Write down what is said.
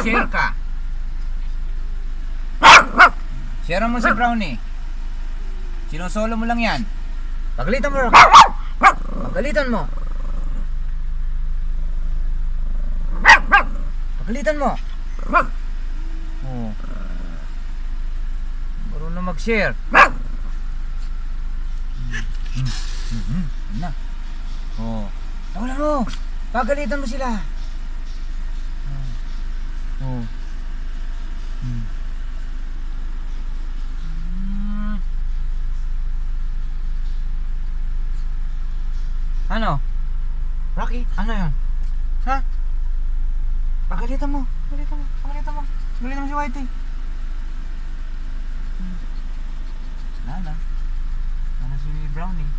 Share ka. Share mo si Brownie. Sinosolo mo lang yan. Pagalitan mo. Pagalitan mo. Pagalitan mo. Oh. Marunong mag-share. Mm, mm, mm, na. Oh. Tawalan mo. Pagalitan mo sila. Oh. Oh. Mm. Mm. Ano? Rocky, ano yun? Ha? Pagalitan mo. Pagalitan mo. Pagalitan mo. Pagalitan mo si Whitey. Hmm. Na. Wala si Brownie.